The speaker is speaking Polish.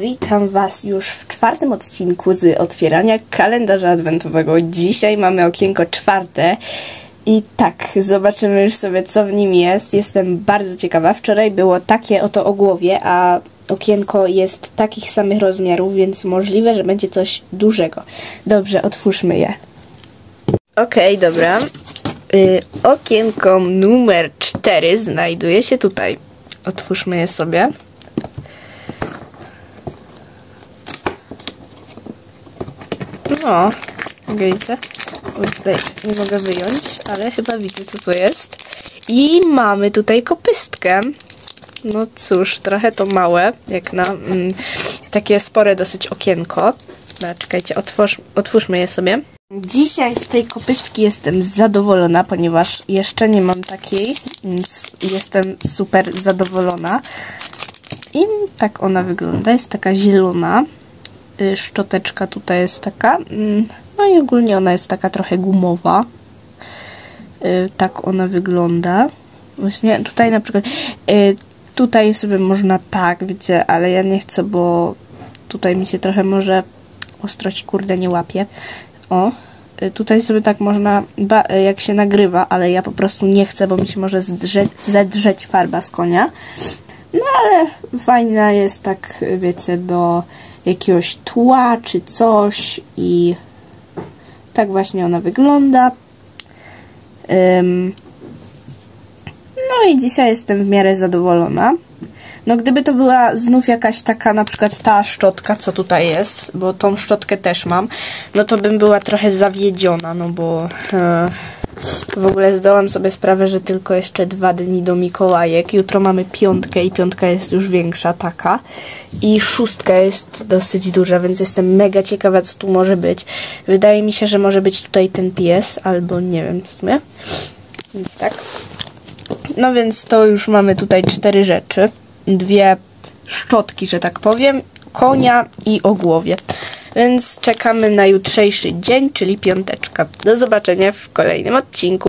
Witam Was już w czwartym odcinku z otwierania kalendarza adwentowego. Dzisiaj mamy okienko czwarte i tak, zobaczymy już sobie co w nim jest. Jestem bardzo ciekawa. Wczoraj było takie oto ogłowie, a okienko jest takich samych rozmiarów, więc możliwe, że będzie coś dużego. Dobrze, otwórzmy je. Okej, dobra. Y, okienko numer 4 znajduje się tutaj. Otwórzmy je sobie. No, widzicie? Oj, Tutaj nie mogę wyjąć, ale chyba widzę co to jest. I mamy tutaj kopystkę. No cóż, trochę to małe, jak na mm, takie spore dosyć okienko. No, czekajcie, otwórz, otwórzmy je sobie. Dzisiaj z tej kopystki jestem zadowolona, ponieważ jeszcze nie mam takiej, więc jestem super zadowolona. I tak ona wygląda, jest taka zielona. Y, Szczoteczka tutaj jest taka, mm, no i ogólnie ona jest taka trochę gumowa. Y, Tak ona wygląda. Właśnie tutaj na przykład, y, tutaj sobie można tak, widzę, ale ja nie chcę, bo tutaj mi się trochę może ostrość kurde nie łapie. O, tutaj sobie tak można, jak się nagrywa, ale ja po prostu nie chcę, bo mi się może zedrzeć farba z konia. No ale fajna jest tak, wiecie, do jakiegoś tła czy coś i tak właśnie ona wygląda. No i dzisiaj jestem w miarę zadowolona. No gdyby to była znów jakaś taka na przykład ta szczotka, co tutaj jest, bo tą szczotkę też mam, no to bym była trochę zawiedziona, no bo e, w ogóle zdałam sobie sprawę, że tylko jeszcze dwa dni do Mikołajek. Jutro mamy piątkę i piątka jest już większa, taka. I szóstka jest dosyć duża, więc jestem mega ciekawa, co tu może być. Wydaje mi się, że może być tutaj ten pies, albo nie wiem w sumie. Więc tak. No więc to już mamy tutaj cztery rzeczy. Dwie szczotki, że tak powiem, konia i ogłowie. Więc czekamy na jutrzejszy dzień, czyli piąteczka. Do zobaczenia w kolejnym odcinku.